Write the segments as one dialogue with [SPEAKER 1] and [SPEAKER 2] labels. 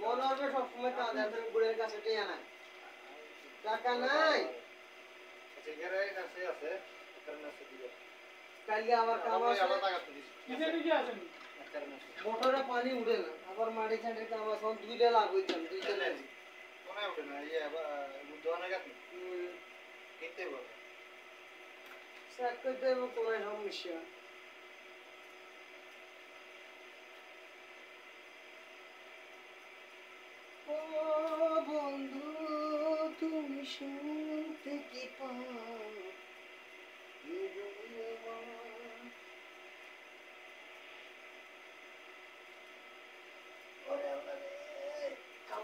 [SPEAKER 1] মনে হবে সবসময় কাঁদে তুমি বুড়ের কাছে টেয়া নাই। টাকা নাই। কালকে আবার কাম মোটরে পানি উঠে না আবার মাটি ছাঁটের কাম আছে। এখন দুইটা লাভ হইতাম দুইটা লাভ। হুম, চেক করতে হবে কোনায় সমস্যা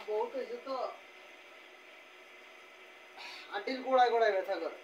[SPEAKER 1] বহুত হয়েছে তো আটির গোড়ায় গোড়ায় ব্যথা করে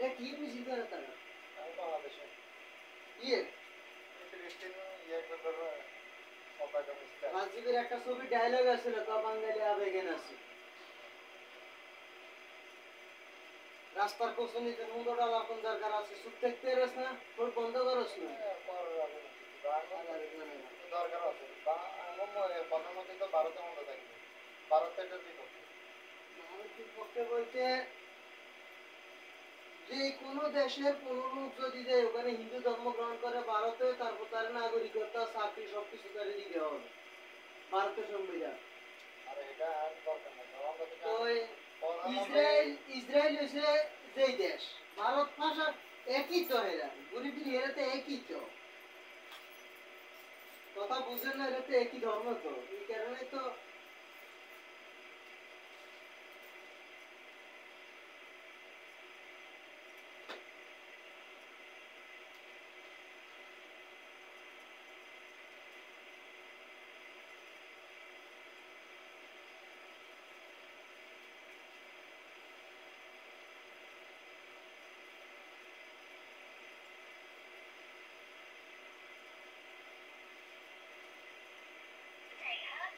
[SPEAKER 1] এটা কি মিছিল করে তারা? ইয়ে? রাজীবের একটা ছবি ডায়লগ আছিল তো বাঙালি আবেগে নাচে। রাস্তার কোসনিতে মুদোটা লাপন দরকার আছে চুপ থাকতে পারিস না তোর বন্ধ করস না।
[SPEAKER 2] দরকার আছে। মনে প্রধানমন্ত্রী তো ভারতের মধ্যে থাকবে ভারতের বিপক্ষে।
[SPEAKER 1] ভারতের পক্ষে বলতে যে কোনো দেশের কোনো লোক যদি যায় ওখানে হিন্দু ধর্ম গ্রহণ করে ভারতে তারপর তার নাগরিকত্ব চাকরি সবকিছু তারে দিতে হবে। ভারতের সংবিধান।
[SPEAKER 2] এটা আর দরকার নেই আমার কাছে
[SPEAKER 1] তো ইসরায়েল ইসরায়েল হচ্ছে যেই দেশ ভারত ভাষা একই তো এরা গরিবের এরাতে একই তো কথা বুঝেন না এরাতে একই ধর্ম তো। এই কারণে তো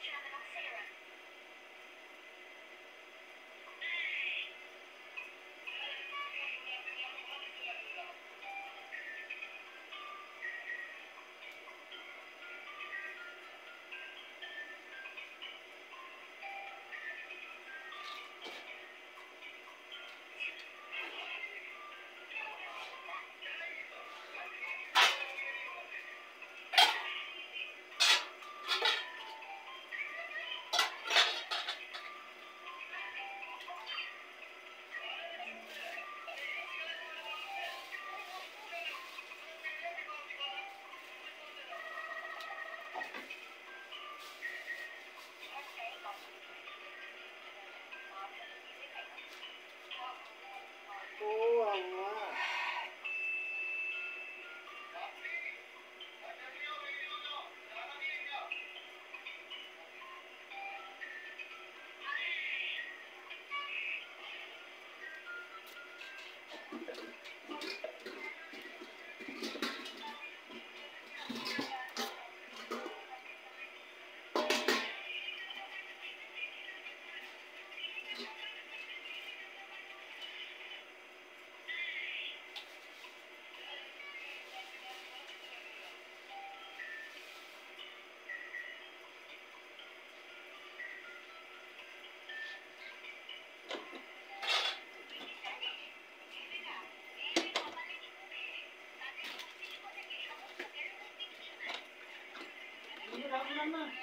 [SPEAKER 2] Yeah,
[SPEAKER 3] that's Oh, Mama.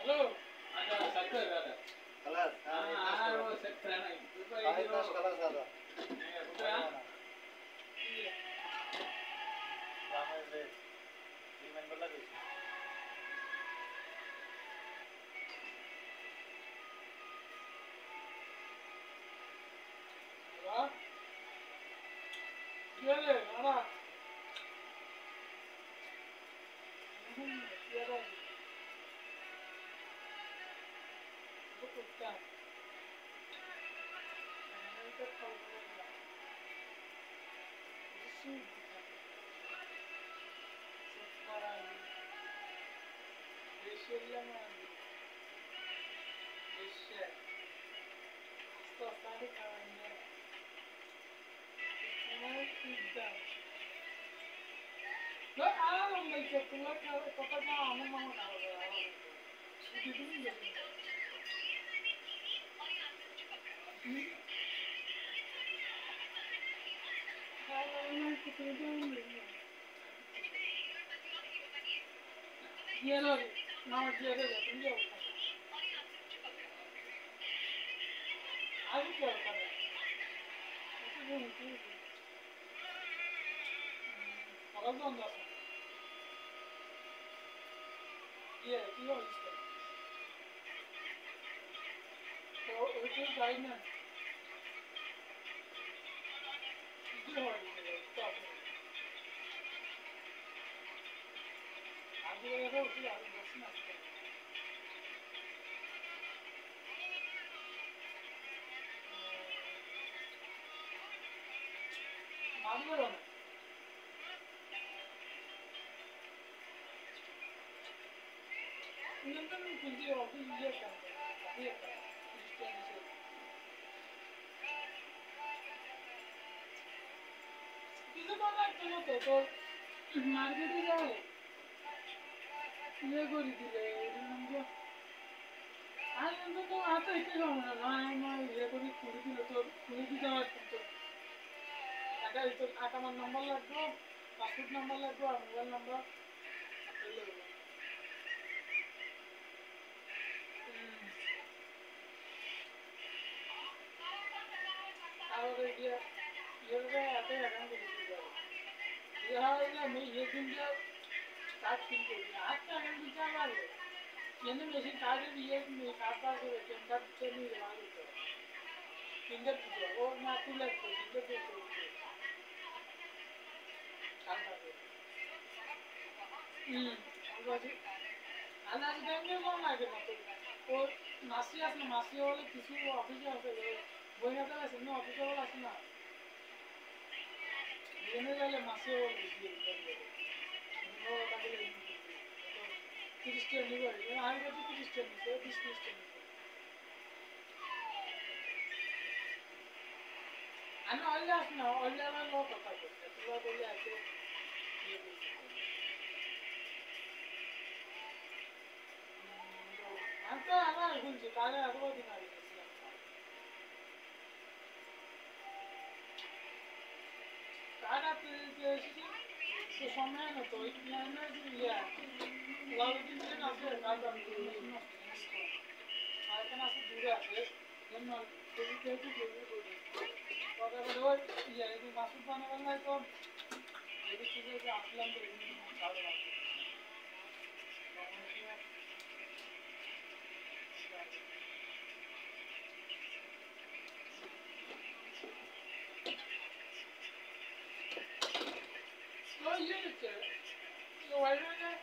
[SPEAKER 3] Colour
[SPEAKER 4] colour Yeah, yeah, yeah. Şimdi Çok karanlık. Yeşillemem. Yeşil. Hastastane karanlığı. Bunlar sizden. Lan ağlamam ben çakımlar kapatma anlamamın ağlamam. Şimdi dedim ya. Hı? Kapıda olmuyor. Yer arıyor. Namaz yere yapınca olmaz. Azıcık yok kadar. Para da ondan sonra. Diğer. O ödül aynen. Değeri uyanmasına Mal var onun. Bunun da mümkün değil oldu. Yiyeceğim. Yiyeceğim. Bizim onlar kanat oldu. Markete gidiyor. ইয়ে করে দিলে আর কিন্তু তো এত একটু সময় না আমার ইয়ে করে করে দিলে তোর করে দিতে পারতাম তোর একটা তোর আট আমার নাম্বার লাগবে পাসপোর্ট নাম্বার লাগবে আর মোবাইল নাম্বার তাহলে গিয়ে ইয়ে এত অ্যাকাউন্ট করে দিতে হবে ইয়ে হয় আমি ইয়ে কিনতে ಎನಿಮೇಷನ್ ಕಾದ್ರೆ ಏನು ಕಾಪಾಡಬೇಕು ಅಂತ ಪಿಕ್ಚರ್ ನೀವು ಆಗುತ್ತೆ ಫಿಂಗರ್ ಪಿಕ್ಚರ್ ಓ ನಾ ಕೂಲ್ ಆಗ್ತದೆ ಫಿಂಗರ್ ಪಿಕ್ಚರ್ అలాంటి టైంలో బాగున్నాయి మాకు ఓ మాస్టర్ చేస్తున్న మాస్టర్ వాళ్ళు తీసుకు ఆఫీసర్ వస్తారు పోయినాక చిన్న ఆఫీసర్ వాళ్ళు వస్తున్నారు నేనే కాలే మాస్టర్ వాళ్ళు తీసుకు মাসি হলে কিছু অফিসে আছে বই হাতে আছে না অফিসে হলে আছে না জেনে গেলে মাসে ও দিয়ে দিতে ও তাকে তিরিশ টাকা নিবে আমি বলছি তিরিশ টাকা নিচ্ছে বিশ তিরিশ টাকা নিচ্ছে আমি অল্লে আস না অল্লে আমার লোক কথা করছে তোরা বলে আছে ইয়ে করছে আমি তো আমার শুনছি কালে এত দিন আগে σε Σαμάνατο έχει μια νέα είναι Δηλαδή τι δεν αφέρει να ήταν το ίδιο. είναι ήταν αυτή τη δουλειά, θες. Δεν μου αρκετή και έτσι και έτσι. Τότε εγώ γιατί μας απλά. Well, you understand. You know why I did that?